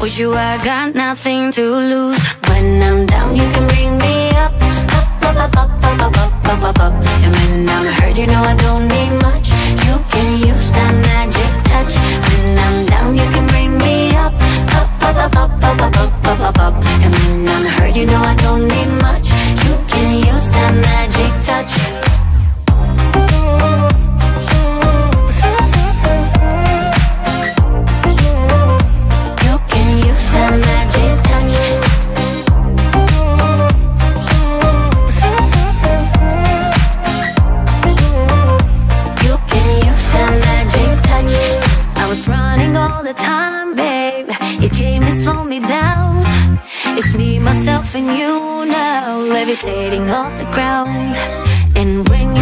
With you I got nothing to lose When I'm down you can bring me up Up, up, up, up, up, up, up, up, up And when I'm hurt you know I don't need much You can use that magic touch When I'm down you can bring me up Up, up, up, up, up, up, up, up, up, And when I'm hurt you know I don't need all the time, babe. You came and slowed me down. It's me, myself and you now Levitating off the ground. And when